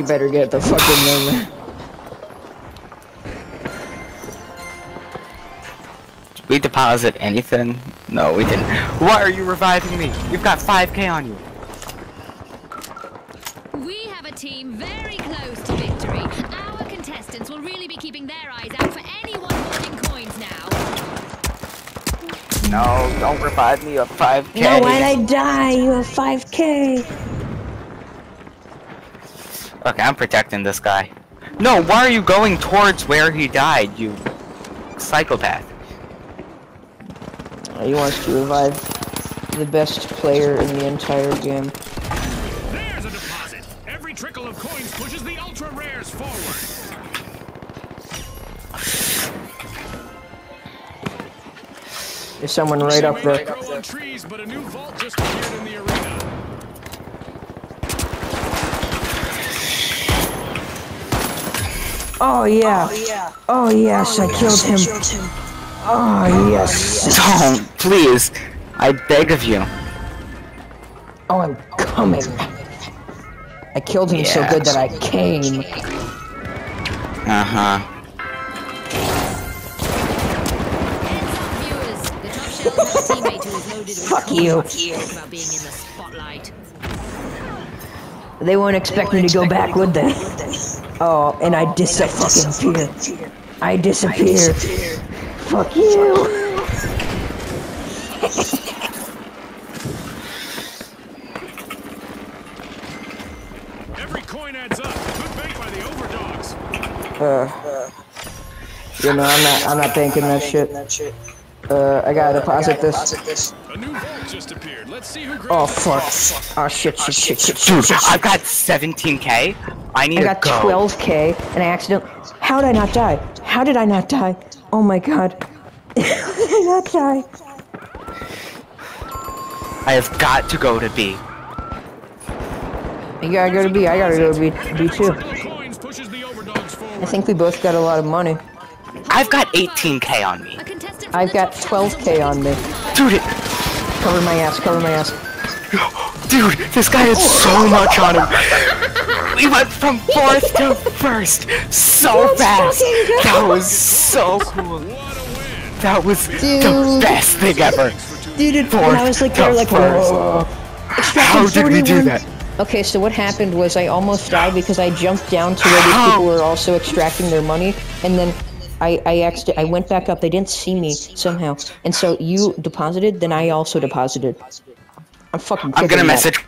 We better get the fucking name. We deposit anything? No, we didn't. Why are you reviving me? You've got 5k on you. We have a team very close to victory. Our contestants will really be keeping their eyes out for anyone hoarding coins now. No, don't revive me. You have 5k. No, why'd I die? You have 5k. Okay, I'm protecting this guy. No, why are you going towards where he died, you psychopath? Uh, he wants to revive the best player in the entire game. There's a deposit. Every trickle of coins pushes the ultra rares forward. There's someone right up there. Grow on trees, but a new vault just appeared in the. Oh yeah. Oh yes, I killed him. Oh yes. Don't, please. I beg of you. Oh, I'm coming. I killed him so good that I came. Uh-huh. Viewers, the top shelf has a teammate who is loaded with Fuck you. Talk about being in. They won't expect me to go back, would they? Oh, and I disappear. I disappear. Fuck you. Every coin adds up. Good bait by the overdogs. Uh, you know, I'm not, I'm not thinking that shit. Uh, I gotta deposit this. A new vault just appeared. Let's see who Oh grabs fuck. Oh shit, shit, shit, shit, shit, Dude, shit. I've got 17k. I need I to got go. 12k and I accidentally. How did I not die? How did I not die? Oh my god. How did I not die? I have got to go to B. You gotta go to B. I gotta go to B, B too. trickle of coins pushes the overdogs forward. I think we both got a lot of money. I've got 18k on me. A contestant from I've got 12k on me. Dude, it, Cover my ass, cover my ass. dude, this guy had so much on him. We went from fourth to first so fast. That was so cool. What a win. That was the best thing ever. Dude, and Fourth I was like, to there, like, first. whoa. How did we do that? Okay, so what happened was I almost died because I jumped down to where these people were also extracting their money, and then I I accident I went back up. They didn't see me somehow, and so you deposited, then I also deposited. I'm fucking. I'm gonna message